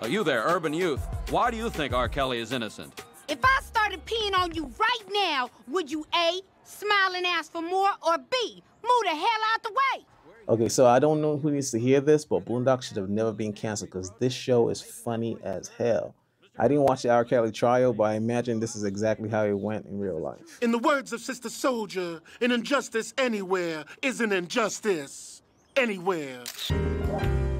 Uh, you there, urban youth. Why do you think R. Kelly is innocent? If I started peeing on you right now, would you A, smile and ask for more, or B, move the hell out the way? Okay, so I don't know who needs to hear this, but Boondock should have never been canceled because this show is funny as hell. I didn't watch the R. Kelly trial, but I imagine this is exactly how it went in real life. In the words of Sister Souljah, an injustice anywhere is an injustice anywhere.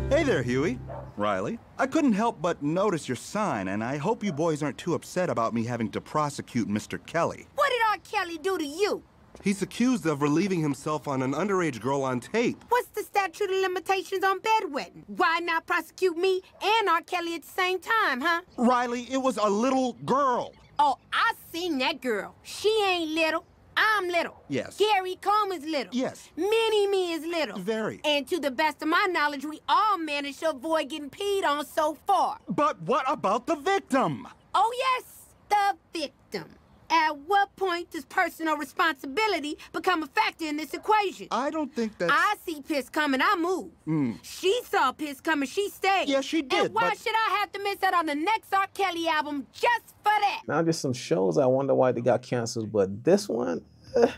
Hey there, Huey. Riley. I couldn't help but notice your sign, and I hope you boys aren't too upset about me having to prosecute Mr. Kelly. What did R. Kelly do to you? He's accused of relieving himself on an underage girl on tape. What's the statute of limitations on bedwetting? Why not prosecute me and R. Kelly at the same time, huh? Riley, it was a little girl. Oh, I seen that girl. She ain't little. I'm little. Yes. Gary Coleman's little. Yes. Mini Me is little. Very. And to the best of my knowledge, we all managed to avoid getting peed on so far. But what about the victim? Oh, yes, the victim. At what point does personal responsibility become a factor in this equation? I don't think that. I see piss coming, I move. Mm. She saw piss coming, she stayed. Yeah, she did, And why but- should I have to miss out on the next R. Kelly album just for that? Now, there's some shows I wonder why they got canceled, but this one, eh,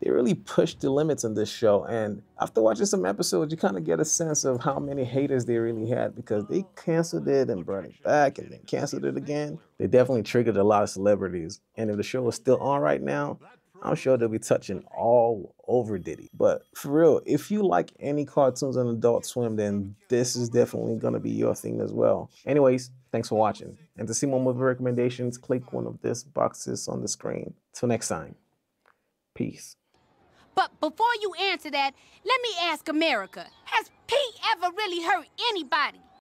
they really pushed the limits on this show. And after watching some episodes, you kind of get a sense of how many haters they really had because they canceled it and brought it back and then canceled it again. They definitely triggered a lot of celebrities. And if the show is still on right now, I'm sure they'll be touching all over Diddy. But for real, if you like any cartoons on Adult Swim, then this is definitely gonna be your thing as well. Anyways, thanks for watching. And to see more movie recommendations, click one of these boxes on the screen. Till next time, peace. But before you answer that, let me ask America Has Pete ever really hurt anybody?